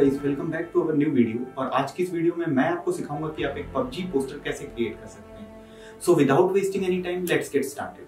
Guys welcome back to our new video और आज की इस वीडियो में मैं आपको सिखाऊँगा कि आप एक पबजी पोस्टर कैसे क्रिएट कर सकते हैं। So without wasting any time let's get started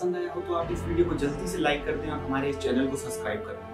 पसंद आया हो तो आप इस वीडियो को जल्दी से लाइक कर दें और हमारे इस चैनल को सब्सक्राइब कर दें।